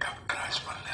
Dr. Ashman